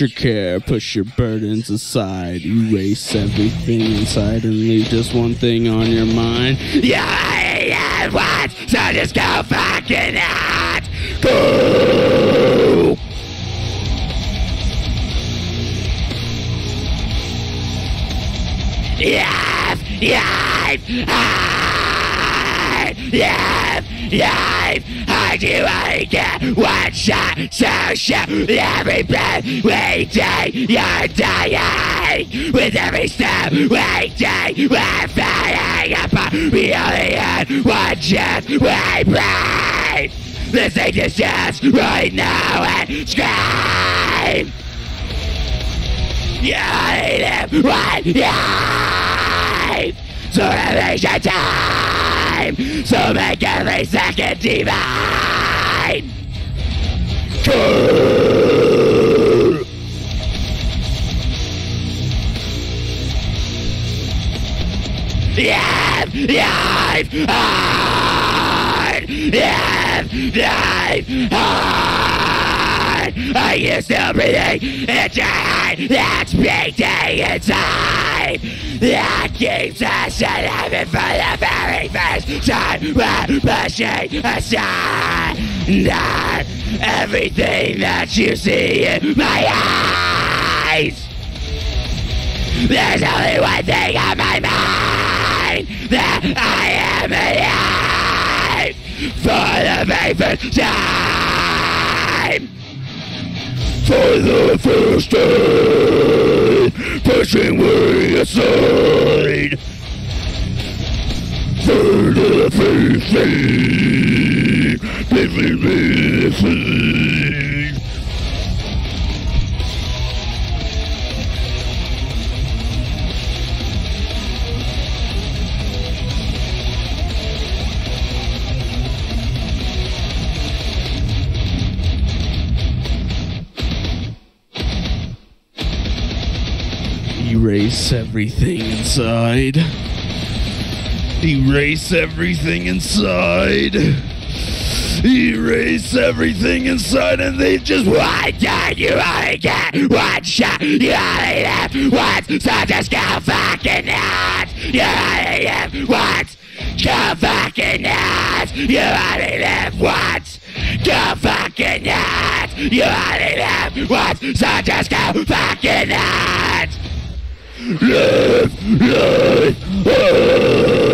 your care, push your burdens aside, erase everything inside, and leave just one thing on your mind. Yeah, yeah, what? So just go fucking out. Go. Yes, yes, I, yes, yes, I do I get one shot, so shoot every breath we take, you're dying. With every step we take, we're flying apart. We only had one chance, we breathe. This thing is just right now and scream. You only live one life So every your time So make every second divine Yes, yes, hard, yes, yes, hard. Are you still breathing? Heart that's beating inside. That keeps us alive for the very first time. We're pushing aside not everything that you see in my eyes. There's only one thing on my mind that I am alive for the very first time. For the first time, pushing way aside. For the first time, Erase everything inside. Erase everything inside. Erase everything inside, and they just one time you only get one shot. You only live once, so just go fucking nuts. You only live once. Go fucking nuts. You only live once. Go fucking nuts. You only live once, so just go fucking Yes! Yes! Ah!